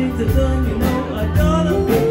things I've you know I gotta be